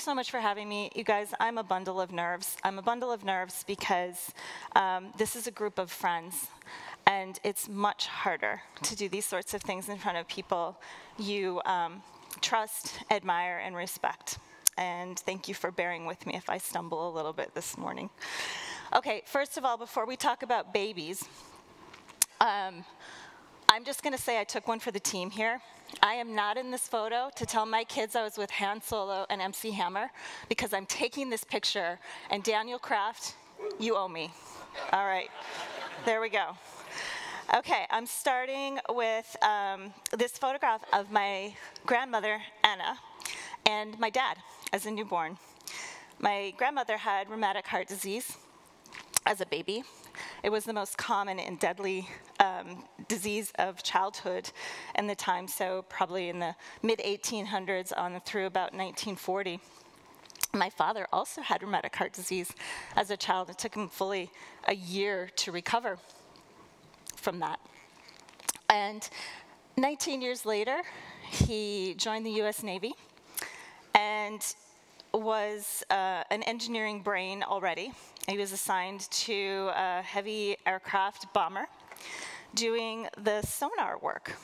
you so much for having me. You guys, I'm a bundle of nerves. I'm a bundle of nerves because um, this is a group of friends, and it's much harder to do these sorts of things in front of people you um, trust, admire, and respect. And thank you for bearing with me if I stumble a little bit this morning. Okay, first of all, before we talk about babies, um, I'm just going to say I took one for the team here. I am not in this photo to tell my kids I was with Han Solo and MC Hammer because I'm taking this picture, and Daniel Kraft, you owe me. All right, there we go. Okay, I'm starting with um, this photograph of my grandmother, Anna, and my dad as a newborn. My grandmother had rheumatic heart disease as a baby. It was the most common and deadly um, disease of childhood in the time, so probably in the mid 1800s on through about 1940. My father also had rheumatic heart disease as a child. It took him fully a year to recover from that. And 19 years later, he joined the US Navy and was uh, an engineering brain already. He was assigned to a heavy aircraft bomber doing the sonar work.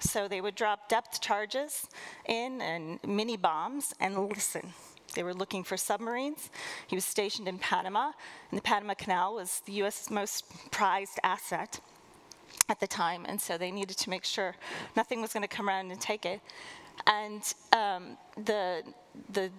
So they would drop depth charges in and mini bombs and listen. They were looking for submarines. He was stationed in Panama, and the Panama Canal was the US most prized asset at the time, and so they needed to make sure nothing was going to come around and take it. And um, the, the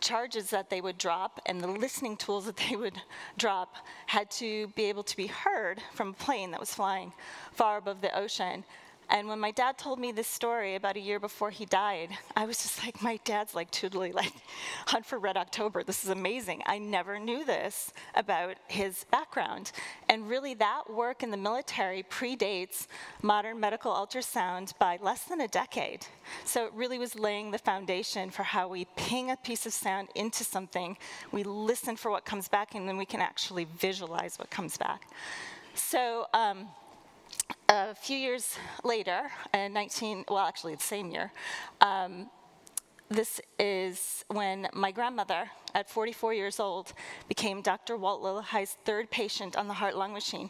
charges that they would drop and the listening tools that they would drop had to be able to be heard from a plane that was flying far above the ocean. And when my dad told me this story about a year before he died, I was just like, my dad's like totally like Hunt for Red October. This is amazing. I never knew this about his background. And really, that work in the military predates modern medical ultrasound by less than a decade. So it really was laying the foundation for how we ping a piece of sound into something, we listen for what comes back, and then we can actually visualize what comes back. So, um, a few years later, in 19, well, actually, the same year, um, this is when my grandmother, at 44 years old, became Dr. Walt Lillehei's third patient on the heart lung machine.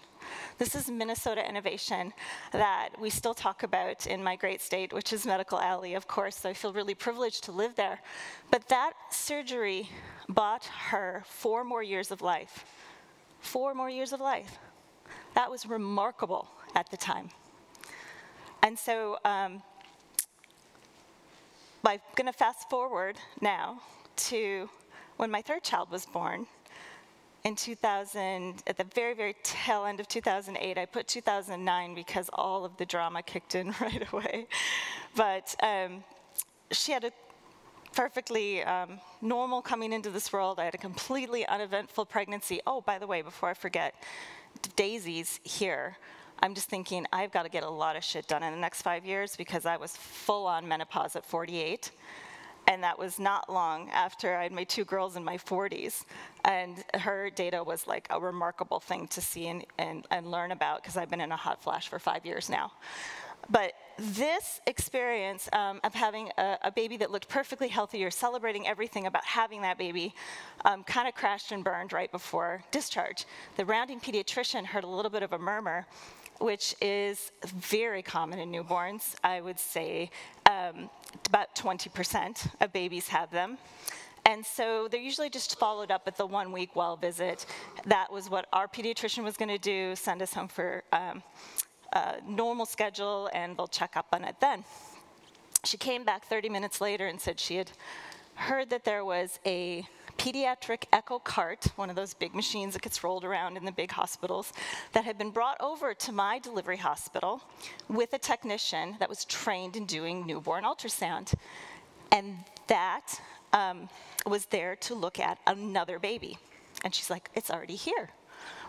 This is Minnesota innovation that we still talk about in my great state, which is Medical Alley, of course. So I feel really privileged to live there. But that surgery bought her four more years of life. Four more years of life. That was remarkable at the time. And so um, I'm going to fast forward now to when my third child was born in 2000, at the very, very tail end of 2008. I put 2009 because all of the drama kicked in right away. But um, she had a perfectly um, normal coming into this world. I had a completely uneventful pregnancy. Oh, by the way, before I forget, Daisy's here. I'm just thinking I've got to get a lot of shit done in the next five years because I was full on menopause at 48. And that was not long after I had my two girls in my 40s. And her data was like a remarkable thing to see and, and, and learn about because I've been in a hot flash for five years now. But this experience um, of having a, a, baby that looked perfectly healthy, you're celebrating everything about having that baby, um, kind of crashed and burned right before discharge. The rounding pediatrician heard a little bit of a murmur which is very common in newborns. I would say um, about 20% of babies have them. And so they're usually just followed up at the one week well visit. That was what our pediatrician was going to do send us home for um, a normal schedule, and they'll check up on it then. She came back 30 minutes later and said she had heard that there was a pediatric echo cart, one of those big machines that gets rolled around in the big hospitals, that had been brought over to my delivery hospital with a technician that was trained in doing newborn ultrasound. And that um, was there to look at another baby. And she's like, it's already here.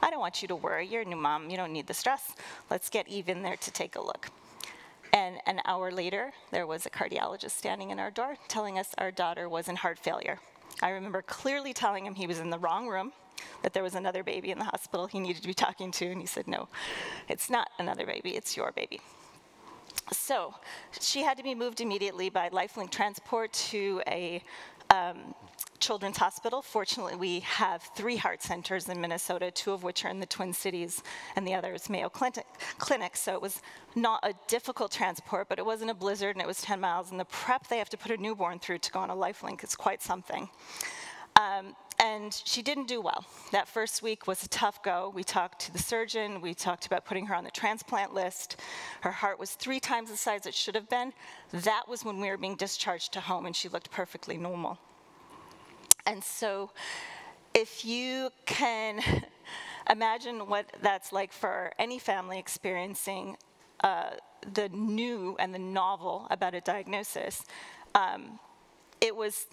I don't want you to worry. You're a new mom. You don't need the stress. Let's get even there to take a look. And an hour later, there was a cardiologist standing in our door telling us our daughter was in heart failure. I remember clearly telling him he was in the wrong room, that there was another baby in the hospital he needed to be talking to, and he said, No, it's not another baby, it's your baby. So she had to be moved immediately by Lifelink Transport to a um, Children's Hospital. Fortunately, we have three heart centers in Minnesota, two of which are in the Twin Cities, and the other is Mayo Clinic. Clinic. So it was not a difficult transport, but it wasn't a blizzard and it was 10 miles. And the prep they have to put a newborn through to go on a lifelink is quite something. Um, and she didn't do well. That first week was a tough go. We talked to the surgeon, we talked about putting her on the transplant list. Her heart was three times the size it should have been. That was when we were being discharged to home, and she looked perfectly normal. And so, if you can imagine what that's like for any family experiencing uh, the new and the novel about a diagnosis, um, it was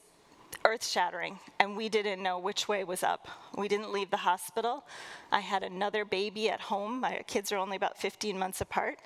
earth shattering, and we didn't know which way was up. We didn't leave the hospital. I had another baby at home. My kids are only about 15 months apart.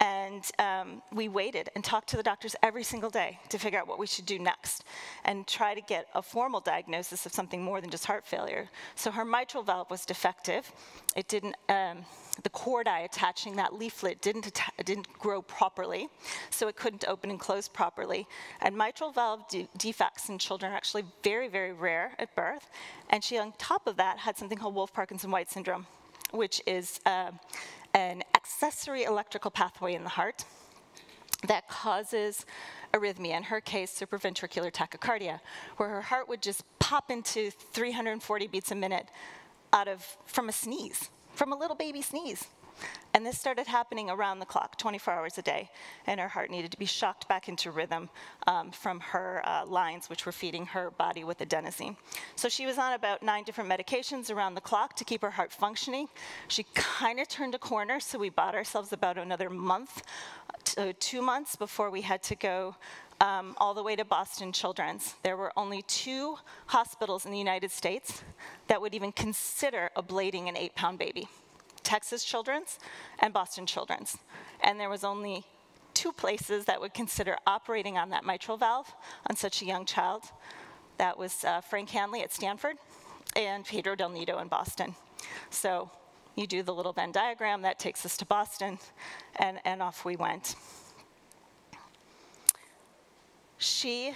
And um, we waited and talked to the doctors every single day to figure out what we should do next and try to get a formal diagnosis of something more than just heart failure. So her mitral valve was defective. It didn't, um, the chordae attaching that leaflet didn't, didn't grow properly, so it couldn't open and close properly. And mitral valve de defects in children are actually very, very rare at birth. And she, on top of that, had something called Wolff-Parkinson-White syndrome, which is uh, an accessory electrical pathway in the heart that causes arrhythmia, in her case, supraventricular tachycardia, where her heart would just pop into 340 beats a minute out of, from a sneeze from a little baby sneeze. And this started happening around the clock, 24 hours a day, and her heart needed to be shocked back into rhythm um, from her uh, lines, which were feeding her body with adenosine. So she was on about nine different medications around the clock to keep her heart functioning. She kind of turned a corner, so we bought ourselves about another month, to two months before we had to go um, all the way to Boston Children's. There were only two hospitals in the United States that would even consider ablating an eight pound baby Texas Children's and Boston Children's. And there was only two places that would consider operating on that mitral valve on such a young child. That was uh, Frank Hanley at Stanford and Pedro Del Nido in Boston. So you do the little Venn diagram, that takes us to Boston, and, and off we went. She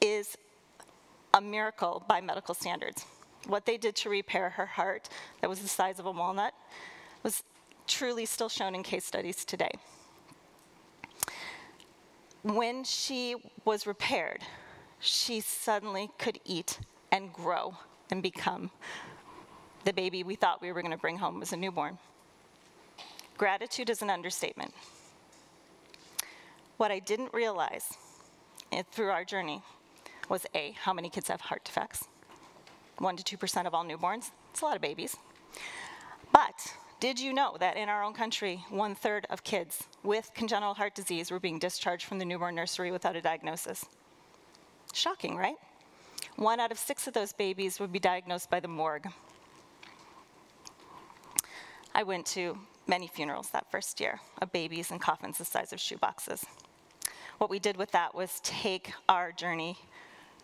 is a miracle by medical standards. What they did to repair her heart, that was the size of a walnut, was truly still shown in case studies today. When she was repaired, she suddenly could eat and grow and become the baby we thought we were going to bring home as a newborn. Gratitude is an understatement. What I didn't realize through our journey was A, how many kids have heart defects? 1% to 2% of all newborns. It's a lot of babies. But did you know that in our own country, one third of kids with congenital heart disease were being discharged from the newborn nursery without a diagnosis? Shocking, right? One out of six of those babies would be diagnosed by the morgue. I went to many funerals that first year of babies in coffins the size of shoeboxes what we did with that was take our journey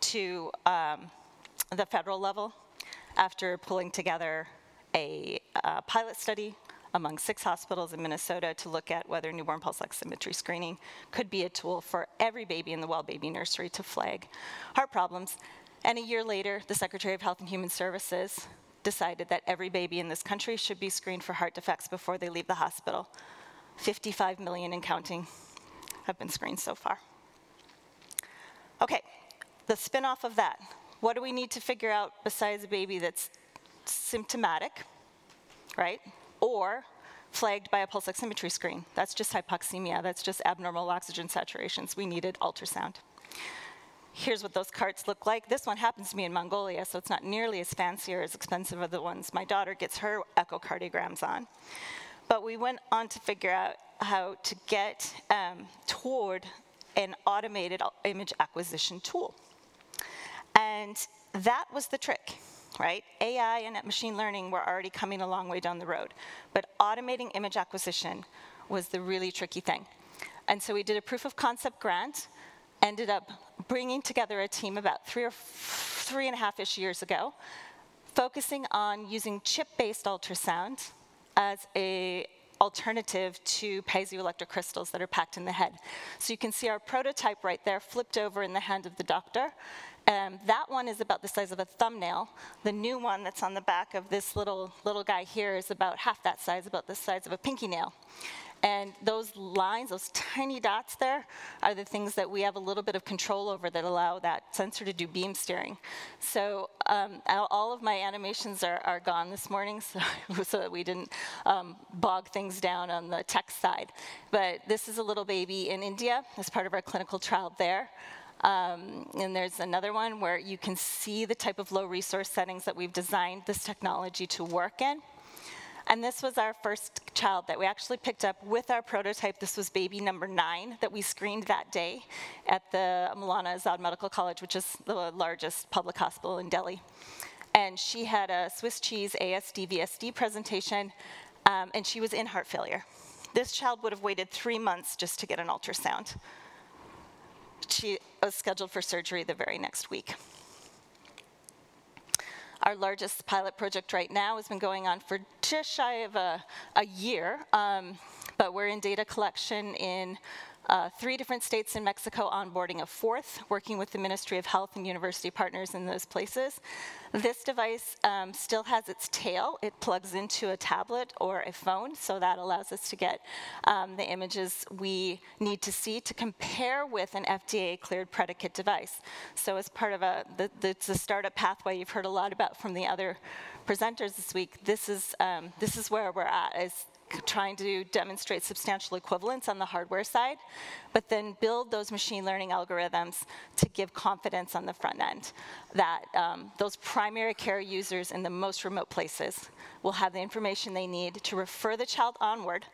to um, the federal level after pulling together a, a pilot study among six hospitals in Minnesota to look at whether newborn pulse oximetry screening could be a tool for every baby in the well baby nursery to flag heart problems. And a year later, the Secretary of Health and Human Services decided that every baby in this country should be screened for heart defects before they leave the hospital. 55 million and counting have been screened so far. Okay, the spin-off of that. What do we need to figure out besides a baby that's symptomatic, right? Or flagged by a pulse oximetry screen. That's just hypoxemia, that's just abnormal oxygen saturations. We needed ultrasound. Here's what those carts look like. This one happens to be in Mongolia, so it's not nearly as fancy or as expensive as the ones my daughter gets her echocardiograms on. But we went on to figure out how to get um, toward an automated image acquisition tool. And that was the trick, right? AI and machine learning were already coming a long way down the road. But automating image acquisition was the really tricky thing. And so we did a proof of concept grant, ended up bringing together a team about three or three and a half-ish years ago, focusing on using chip-based ultrasound as a alternative to piezoelectric crystals that are packed in the head. So you can see our prototype right there flipped over in the hand of the doctor, Um, that one is about the size of a thumbnail. The new one that's on the back of this little, little guy here is about half that size, about the size of a pinky nail. And those lines, those tiny dots there, are the things that we have a little bit of control over that allow that sensor to do beam steering. So um, all of my animations are, are gone this morning so, so that we didn't um, bog things down on the tech side. But this is a little baby in India as part of our clinical trial there. Um, and there's another one where you can see the type of low resource settings that we've designed this technology to work in. And this was our first child that we actually picked up with our prototype. This was baby number nine that we screened that day at the Maulana Azad Medical College, which is the largest public hospital in Delhi. And she had a Swiss cheese ASD VSD presentation, um, and she was in heart failure. This child would have waited three months just to get an ultrasound. She was scheduled for surgery the very next week. Our largest pilot project right now has been going on for just shy of a, a year, um, but we're in data collection in uh, three different states in Mexico onboarding a fourth, working with the Ministry of Health and university partners in those places. This device um, still has its tail. It plugs into a tablet or a phone, so that allows us to get um, the images we need to see to compare with an FDA-cleared predicate device. So as part of a, the, the, startup pathway you've heard a lot about from the other presenters this week, this is, um, this is where we're at, is trying to demonstrate substantial equivalence on the hardware side, but then build those machine learning algorithms to give confidence on the front end that um, those primary care users in the most remote places will have the information they need to refer the child onward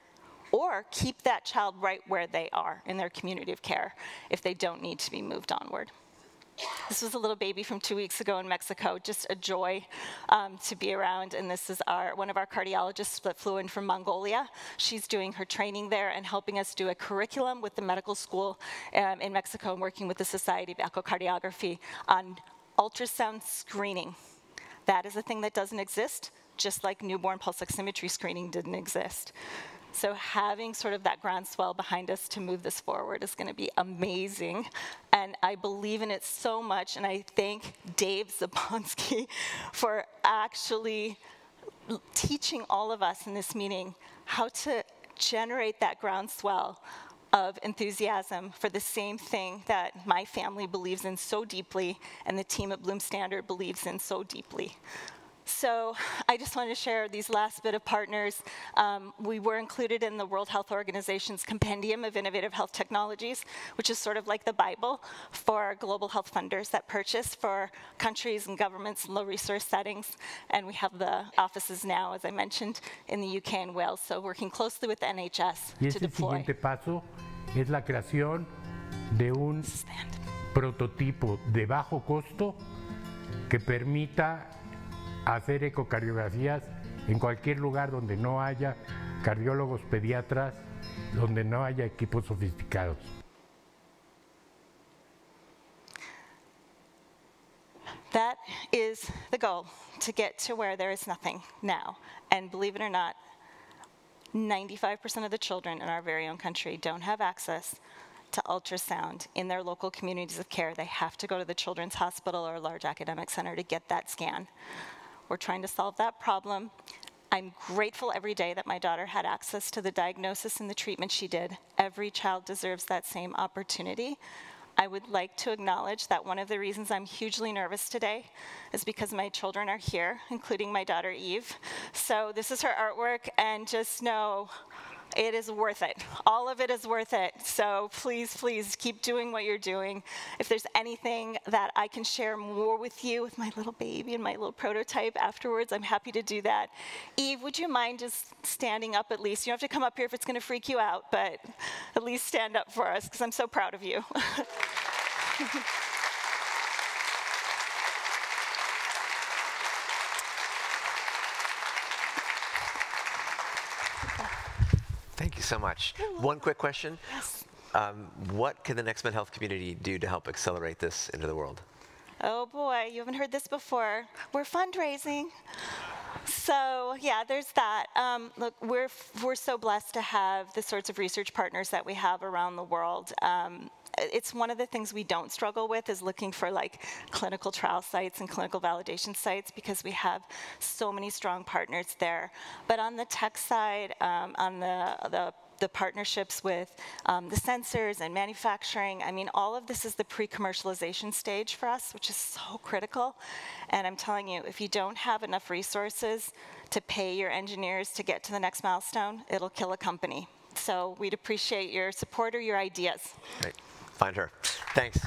or keep that child right where they are in their community of care if they don't need to be moved onward. This was a little baby from two weeks ago in Mexico, just a joy um, to be around. And this is our, one of our cardiologists that flew in from Mongolia. She's doing her training there and helping us do a curriculum with the medical school um, in Mexico and working with the Society of Echocardiography on ultrasound screening. That is a thing that doesn't exist, just like newborn pulse oximetry screening didn't exist. So having sort of that groundswell behind us to move this forward is going to be amazing. And I believe in it so much. And I thank Dave Zabonsky for actually teaching all of us in this meeting how to generate that groundswell of enthusiasm for the same thing that my family believes in so deeply and the team at Bloom Standard believes in so deeply. So I just want to share these last bit of partners. Um, we were included in the World Health Organization's Compendium of Innovative Health Technologies, which is sort of like the Bible for global health funders that purchase for countries and governments in low resource settings. And we have the offices now, as I mentioned, in the UK and Wales, so working closely with the NHS y to deploy. siguiente paso es la creación de un prototipo de bajo costo que permita hacer ecocardiografías en cualquier lugar donde no haya cardiólogos pediatras, donde no haya equipos sofisticados. That is the goal, to get to where there is nothing now. And believe it or not, 95% of the children in our very own country don't have access to ultrasound in their local communities of care. They have to go to the children's hospital or a large academic center to get that scan. We're trying to solve that problem. I'm grateful every day that my daughter had access to the diagnosis and the treatment she did. Every child deserves that same opportunity. I would like to acknowledge that one of the reasons I'm hugely nervous today is because my children are here, including my daughter Eve. So this is her artwork, and just know it is worth it. All of it is worth it. So please, please keep doing what you're doing. If there's anything that I can share more with you with my little baby and my little prototype afterwards, I'm happy to do that. Eve, would you mind just standing up at least? You don't have to come up here if it's going to freak you out, but at least stand up for us because I'm so proud of you. so much. One quick question. Yes. Um, what can the NextMed Health community do to help accelerate this into the world? Oh boy, you haven't heard this before. We're fundraising. So yeah, there's that. Um, look, we're we're so blessed to have the sorts of research partners that we have around the world. Um, it's one of the things we don't struggle with is looking for like clinical trial sites and clinical validation sites because we have so many strong partners there. But on the tech side, um, on the, the the partnerships with um, the sensors and manufacturing. I mean, all of this is the pre-commercialization stage for us, which is so critical. And I'm telling you, if you don't have enough resources to pay your engineers to get to the next milestone, it'll kill a company. So we'd appreciate your support or your ideas. Great. Find her. Thanks.